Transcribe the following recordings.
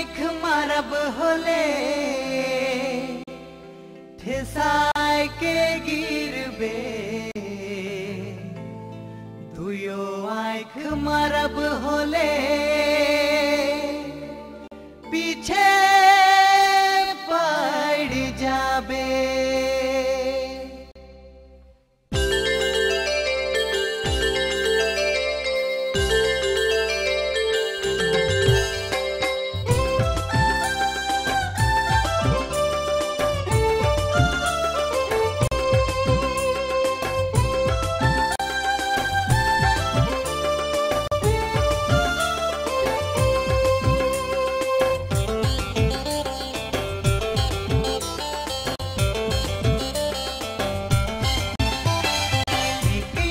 आँख मारब होले ठेसाय के गिरबे दुयो आँख मरब होले पीछे पड़ जाबे।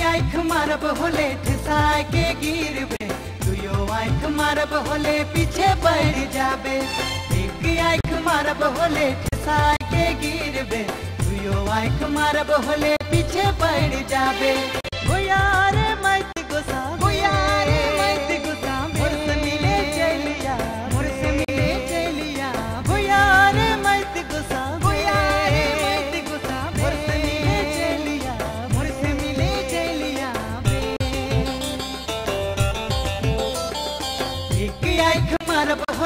आँख मारब होले ठसाए के गिरबे। दुयो आँख मारब होले पीछे पड़ जाबे। एक आँख मारब होले ठसाए के गिरबे। दुयो आँख मारब होले पीछे पड़ जाबे। हो यार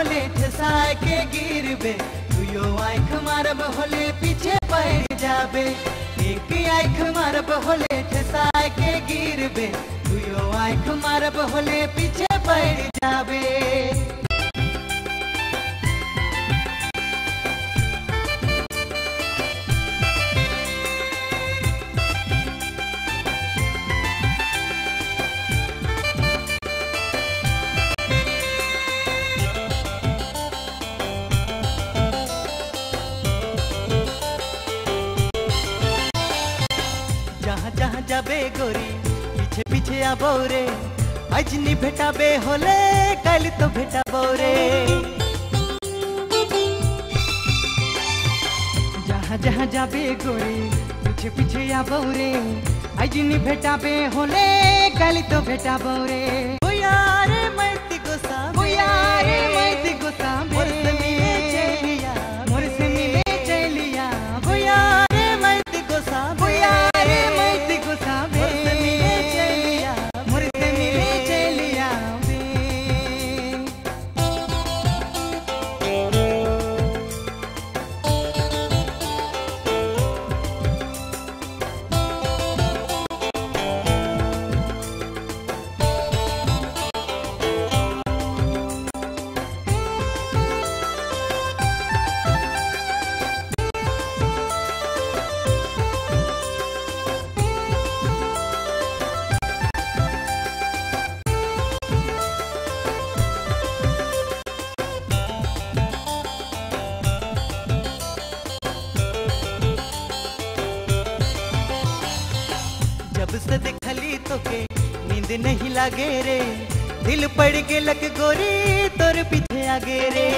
होले ठसाय के गिरबे यो आँख मारब होले पीछे पड़ जाबे। एक आँख मारब होले ठसाय के गिरबे यो आँख मारब होले पीछे पड़ जाबे। जहाँ जाबे गोरी पीछे पीछे आबो रे आज नी भेटाबे होले कल तो भेटाबो रे जहाँ जहाँ जाबे गोरी पीछे पीछे आबो रे आज नी भेटाबे होले कल तो भेटाबो रे नहीं लागे रे। दिल पड़ के लग गोरे, तोर पीछे आगे रे।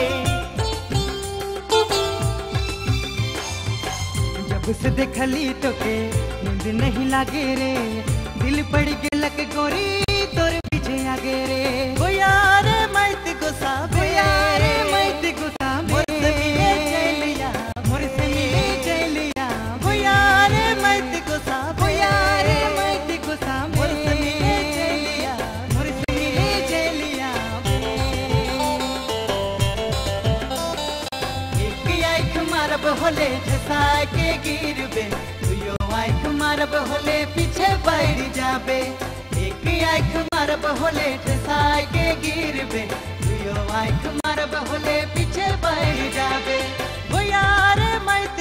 जब से देखली तोके, नींद नहीं लागे रे। दिल पड़ के लग गोरी, तोर पीछे आगे रे। ओ मारब होले ठसा के गिरबे दुयो आँख मारब होले पीछे पड़ जाबे एक आँख मारब होले ठसा के गिरबे दुयो आँख मारब होले पीछे पड़ जाबे वो यार गुस्सा